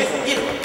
イエスイ